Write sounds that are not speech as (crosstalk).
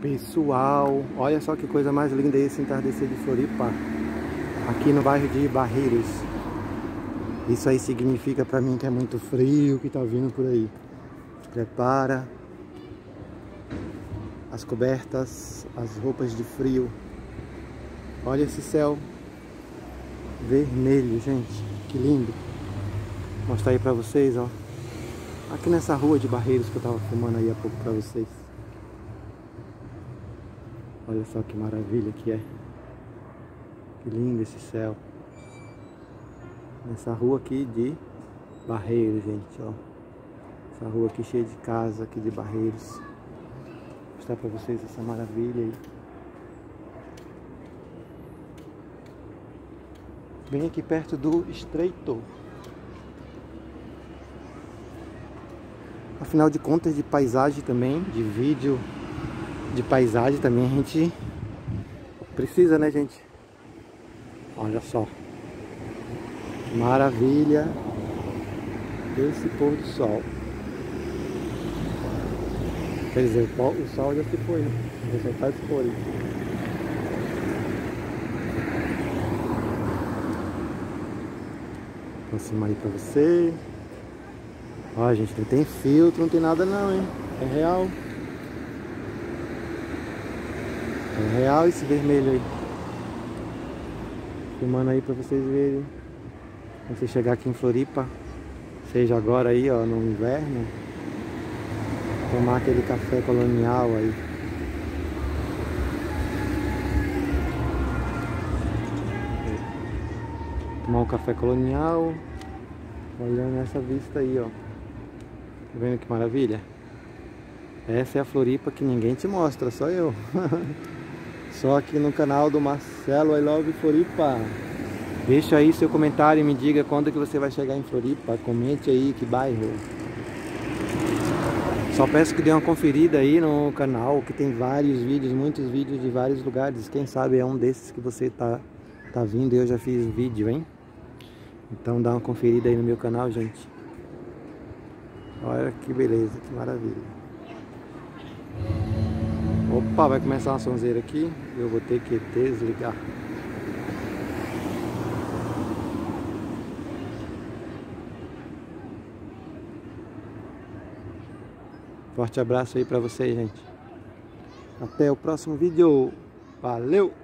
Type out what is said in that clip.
Pessoal, olha só que coisa mais linda esse entardecer de Floripa. Aqui no bairro de Barreiros. Isso aí significa pra mim que é muito frio que tá vindo por aí. Prepara as cobertas, as roupas de frio. Olha esse céu vermelho, gente. Que lindo. Mostrar aí pra vocês, ó. Aqui nessa rua de Barreiros que eu tava filmando aí há pouco pra vocês. Olha só que maravilha que é. Que lindo esse céu. Nessa rua aqui de Barreiros, gente, ó. Essa rua aqui cheia de casa aqui de Barreiros. Vou mostrar pra vocês essa maravilha aí. Bem aqui perto do Estreito. Afinal de contas, de paisagem também, de vídeo de paisagem também a gente precisa, né, gente? Olha só. Maravilha esse pôr do sol. Quer dizer, o sol já se foi, né? Já tá se aí. Aproximar aí pra você. Ó, gente, não tem filtro, não tem nada não, hein? É real. É real esse vermelho aí. Filmando aí pra vocês verem. Quando você chegar aqui em Floripa, seja agora aí, ó, no inverno, tomar aquele café colonial aí. Tomar um café colonial, olhando essa vista aí, ó. Tá vendo que maravilha? Essa é a Floripa que ninguém te mostra, só eu. (laughs) Só aqui no canal do Marcelo I Love Floripa. Deixa aí seu comentário e me diga quando que você vai chegar em Floripa. Comente aí que bairro. Só peço que dê uma conferida aí no canal, que tem vários vídeos, muitos vídeos de vários lugares. Quem sabe é um desses que você tá, tá vindo. Eu já fiz vídeo, hein? Então dá uma conferida aí no meu canal, gente. Olha que beleza, que maravilha. Opa, vai começar uma sonzeira aqui. Eu vou ter que desligar. Forte abraço aí pra vocês, gente. Até o próximo vídeo. Valeu!